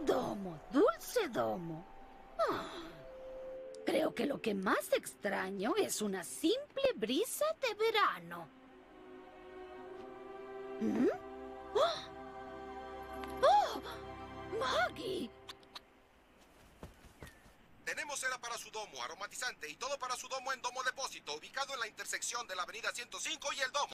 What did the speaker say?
Domo, dulce domo. Ah, creo que lo que más extraño es una simple brisa de verano. ¿Mm? ¡Oh! ¡Oh! ¡Maggie! Tenemos cera para su domo, aromatizante y todo para su domo en Domo Depósito, ubicado en la intersección de la avenida 105 y el domo.